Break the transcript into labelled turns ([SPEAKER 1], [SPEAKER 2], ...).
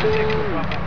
[SPEAKER 1] particular